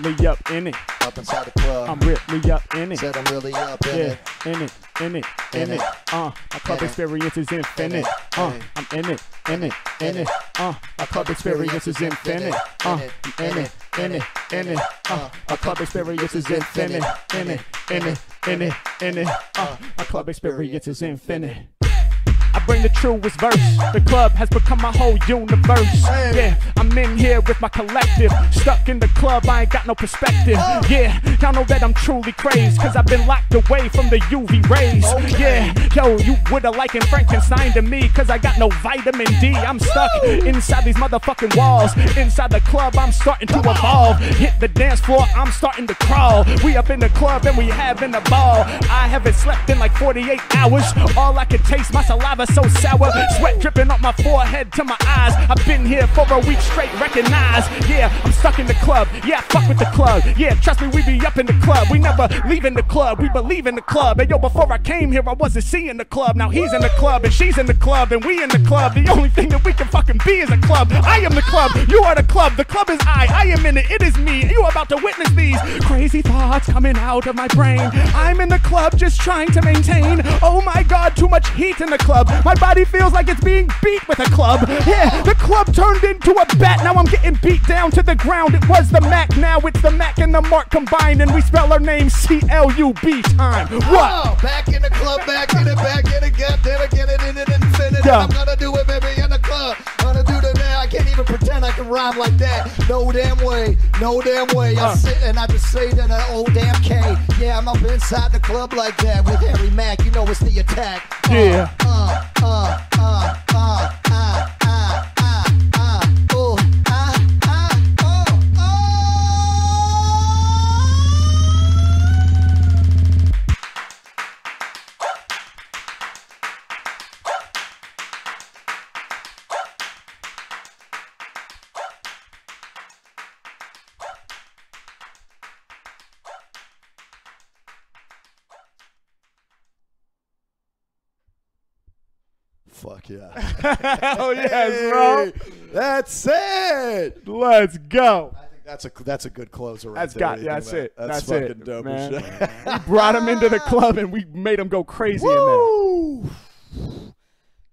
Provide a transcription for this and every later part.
really up in it. Up inside the club. I'm really up in it. Said I'm really up in Yeah, it. in it, in it, in In it. it. Uh, my club In experience is infinite. it. Uh, I'm in it, in it, in In it. it. Uh, my club experience is infinite. Uh, in it, in it, in it. Uh, my club experience is infinite. In it, in it, in it, in it. Uh, my club experience is infinite. Bring the truest verse. The club has become my whole universe. Yeah, I'm in here with my collective. Stuck in the club, I ain't got no perspective. Yeah, y'all know that I'm truly crazed. Cause I've been locked away from the UV rays. Yeah, yo, you woulda likened Frankenstein to me. Cause I got no vitamin D. I'm stuck inside these motherfucking walls. Inside the club, I'm starting to evolve. Hit the dance floor, I'm starting to crawl. We up in the club and we having a ball. I haven't slept in like 48 hours. All I can taste, my saliva so sour. Sweat dripping up my forehead to my eyes. I've been here for a week straight, recognize. Yeah, I'm stuck in the club. Yeah, fuck with the club. Yeah, trust me, we be up in the club. We never leaving the club. We believe in the club. And yo, before I came here, I wasn't seeing the club. Now he's in the club and she's in the club and we in the club. The only thing that we can fucking be is a club. I am the club. You are the club. The club is I. I am in it. It is me. You are about to witness these crazy thoughts coming out of my brain. I'm in the club just trying to maintain. Oh my god, too much heat in the club. My body feels like it's being beat with a club. Yeah, the club turned into a bat. Now I'm getting beat down to the ground. It was the Mack. Now it's the Mack and the Marc combined. And we spell our name C L U B time. What? Oh, back in the club, back in it, back in it, it, get it in it infinite. Yeah. I'm gonna do it, I can rhyme like that. No damn way, no damn way. I sit and I just say that an old damn K. Yeah, I'm up inside the club like that with Harry Mack. You know it's the attack. Uh, Yeah. Uh, uh, uh, Fuck yeah. Hell yes, bro. That's it. Let's go. I think that's a that's a good closer right That's there. got. Yeah, that's about it. That's, That's fucking it, dope man. We brought him into the club and we made him go crazy in there.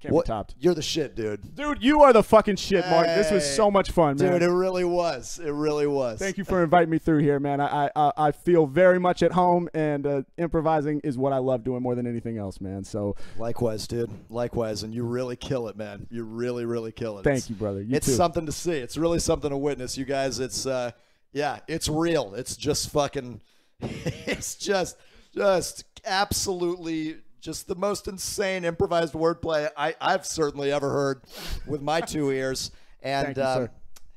Can't What- be topped. You're the shit, dude. Dude, you are the fucking shit, Marc. This was so much fun, man. Dude, it really was. It really was. Thank you for inviting me through here, man. I I, I- I feel very much at home, and uh, improvising is what I love doing more than anything else, man. So Likewise, dude. Likewise, and you really kill it, man. You really, really kill it. thank It's- you, brother. You it's too. something to see. It's really something to witness, you guys. It's uh, yeah, it's real. It's just fucking. It's just, just absolutely, just the most insane improvised wordplay I, I've certainly ever heard with my two ears. And you, um,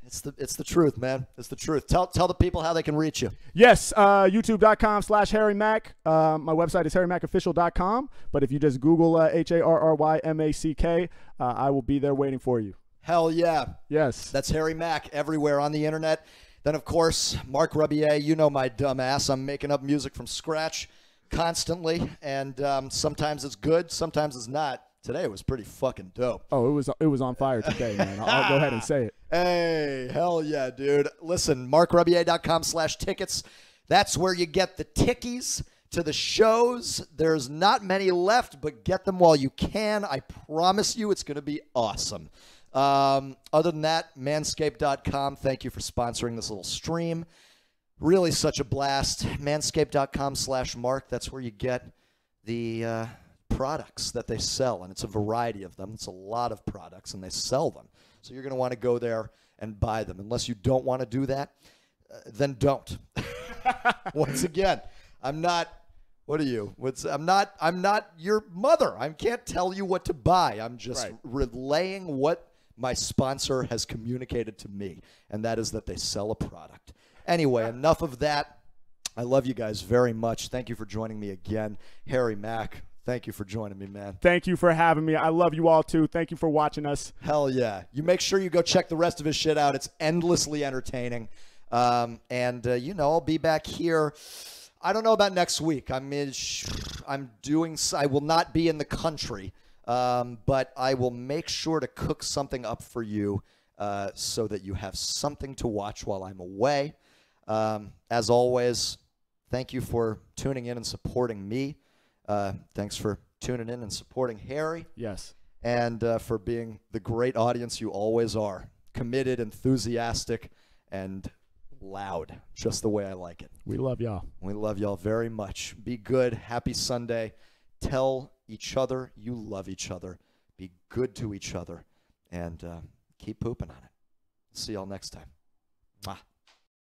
it's the it's the truth, man. It's the truth. Tell tell the people how they can reach you. Yes, uh, youtube.com slash Harry Mack. Uh, my website is harrymackofficial.com. But if you just Google uh, H A R R Y M A C K, uh, I will be there waiting for you. Hell yeah. Yes. That's Harry Mack everywhere on the internet. Then, of course, Marc Rebillet. You know my dumb ass. I'm making up music from scratch constantly, and um, sometimes it's good, sometimes it's not. Today it was pretty fucking dope. oh, it was it was on fire today, man. I'll, go ahead and say it. Hey, hell yeah, dude. Listen, marcrebillet.com slash tickets. That's where you get the tickies to the shows. There's not many left, but get them while you can. I promise you it's going to be awesome. Um, other than that, manscaped.com. Thank you for sponsoring this little stream. Really such a blast. Manscaped.com slash mark. That's where you get the uh, products that they sell, and it's a variety of them. It's a lot of products, and they sell them. So you're going to want to go there and buy them. Unless you don't want to do that, uh, then don't. Once again, I'm not. What are you? What's, I'm not. I'm not your mother. I can't tell you what to buy. I'm just Right. relaying what my sponsor has communicated to me, and that is that they sell a product. Anyway, enough of that. I love you guys very much. Thank you for joining me again, Harry Mack. Thank you for joining me, man. Thank you for having me. I love you all too. Thank you for watching us. Hell yeah. You make sure you go check the rest of his shit out. It's endlessly entertaining. Um, and, uh, you know, I'll be back here. I don't know about next week. I'm, in, I'm doing, I will not be in the country, um, but I will make sure to cook something up for you uh, so that you have something to watch while I'm away. Um, as always, thank you for tuning in and supporting me. Uh, thanks for tuning in and supporting Harry, Yes. and uh, for being the great audience you always are. Committed, enthusiastic, and loud, just the way I like it. We love y'all. We love y'all very much. Be good. Happy Sunday. Tell each other you love each other. Be good to each other. And uh, keep pooping on it. See y'all next time. Mwah.